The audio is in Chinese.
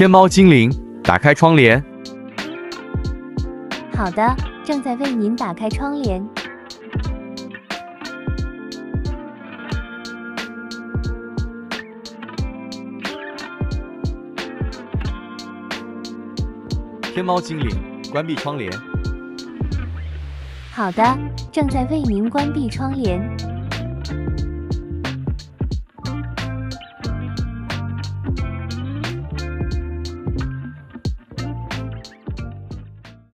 天猫精灵打开窗帘。好的正在为您打开窗帘。天猫精灵关闭窗帘。好的正在为您关闭窗帘。